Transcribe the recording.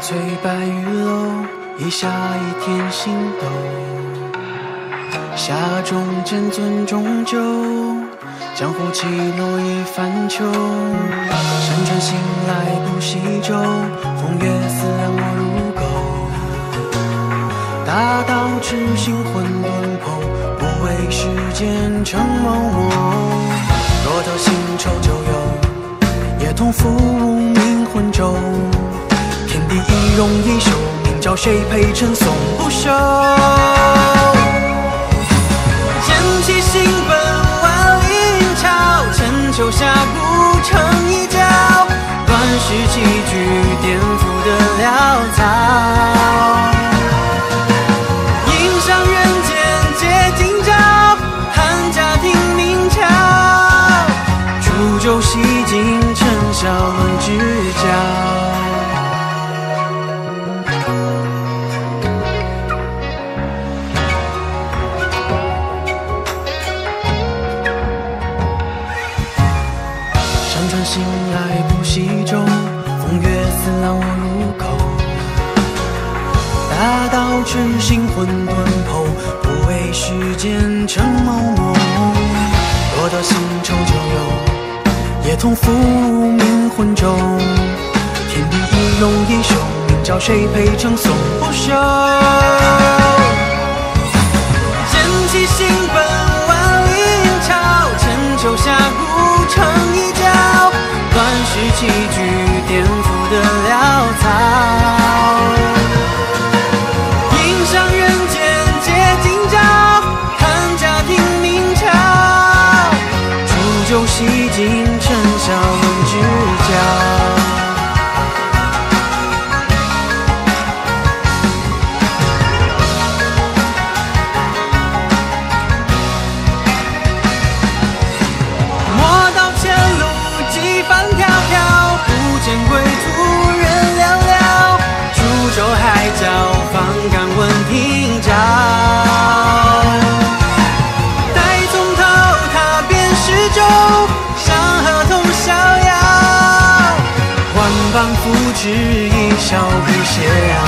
地下一天星斗，夏中剑尊重酒，江湖起落一番秋。山川醒来不西洲，风月思让我如狗。大道痴心混沌剖，不为世间成某某。若得新愁旧友，也同赴冥魂舟。天地一荣一寿，名叫谁陪称颂不休？剑起行奔万里潮，千秋下古城一角，乱世棋局颠覆的潦草。迎上人间皆今朝，汉家听明朝，煮酒洗尽尘嚣醒来不西洲，风月似浪我入口。大道痴心混沌剖，不为世间成某某。若得新愁旧友，也同赴冥魂舟。天地一荣一寿，名叫谁陪称颂不休？星辰笑问君。只一笑不嫌。